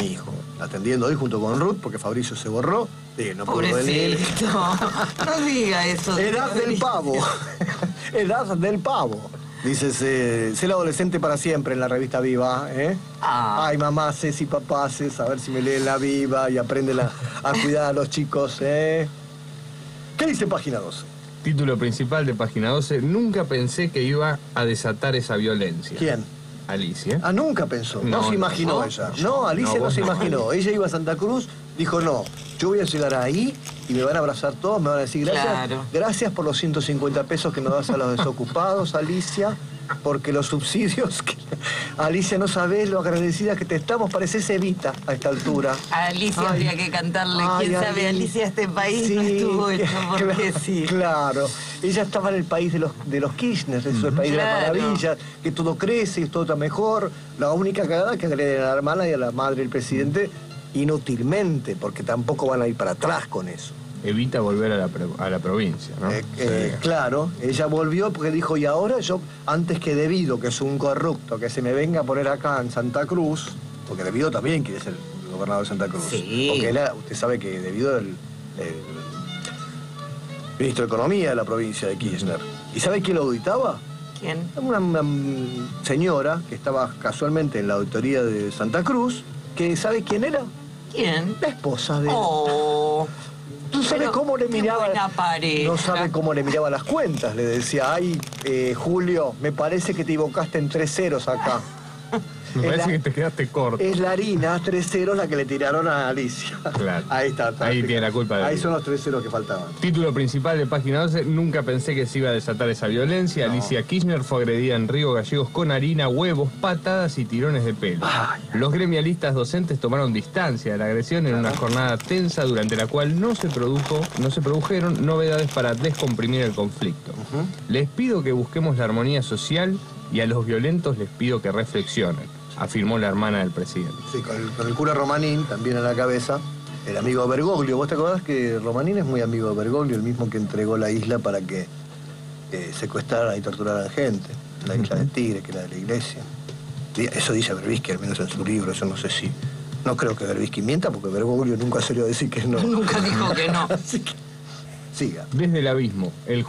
mi hijo, atendiendo hoy junto con Ruth, porque Fabricio se borró. Sí, no pudo venir. No diga eso. Edad del pavo. Edad del pavo. Dice, sé, sé el adolescente para siempre en la revista Viva, ¿eh? Ah. Ay, mamá, y papaces, a ver si me leen la Viva y aprenden a, a cuidar a los chicos, ¿eh? ¿Qué dice página 12? Título principal de página 12. Nunca pensé que iba a desatar esa violencia. ¿Quién? Alicia. Ah, nunca pensó, no, No, se imaginó no. ella. No, Alicia No, se imaginó. Ella iba a Santa Cruz, dijo, no, yo voy a llegar ahí y me van a abrazar todos, me van a decir gracias, Claro. gracias por los 150 pesos que nos das a los desocupados, Alicia, porque los subsidios, que- Alicia, no sabés lo agradecida que te estamos, pareces Evita a esta altura. A Alicia Ay. habría que cantarle. Ay, ¿Quién sabe? Ali- Alicia, este país no Sí, estuvo hecho porque claro, sí. Claro, ella estaba en el país de los, de los Kirchner, eso el país de las maravillas, que todo crece y todo está mejor. La única cagada es que agreden a la hermana y a la madre del presidente inútilmente, porque tampoco van a ir para atrás con eso. Evita volver a la, a la provincia, ¿no? Eh, eh, claro, ella volvió porque dijo, y ahora yo, antes que Debido, que es un corrupto, que se me venga a poner acá en Santa Cruz, porque Debido también quiere ser gobernador de Santa Cruz. Sí. Porque él era- usted sabe que Debido el, el ministro de Economía de la provincia de Kirchner. ¿Y sabe quién lo auditaba? ¿Quién? Una, una, señora que estaba casualmente en la auditoría de Santa Cruz, que ¿sabe quién era? ¿Quién? La esposa de él. Oh. Le miraba? No sabe cómo le miraba las cuentas. Le decía, ay, eh, Julio, me parece que te equivocaste en tres ceros acá. Me parece la- que te quedaste corto. Es la harina, tres ceros, la que le tiraron a Alicia. Claro. Ahí está. está Ahí tiene la culpa de Ahí son los tres ceros que faltaban. Título principal de página 12. Nunca pensé que se iba a desatar esa violencia. No. Alicia Kirchner fue agredida en Río Gallegos con harina, huevos, patadas y tirones de pelo. Ay, Los gremialistas docentes tomaron distancia de la agresión en una jornada tensa durante la cual no se produjo, no se produjeron novedades para descomprimir el conflicto. Les pido que busquemos la armonía social y a los violentos les pido que reflexionen, afirmó la hermana del presidente. Sí, con el, con el cura Romanín también a la cabeza. El amigo Bergoglio. ¿Vos te acordás que Romanín es muy amigo de Bergoglio, el mismo que entregó la isla para que eh, secuestraran y torturaran gente? La isla de Tigre, que era de la iglesia. Eso dice Berbisky, al menos en su libro. Yo no sé si. No creo que Berbisky mienta, porque Bergoglio nunca va a decir que no. Nunca dijo que no. Así que. Siga. Desde el abismo, el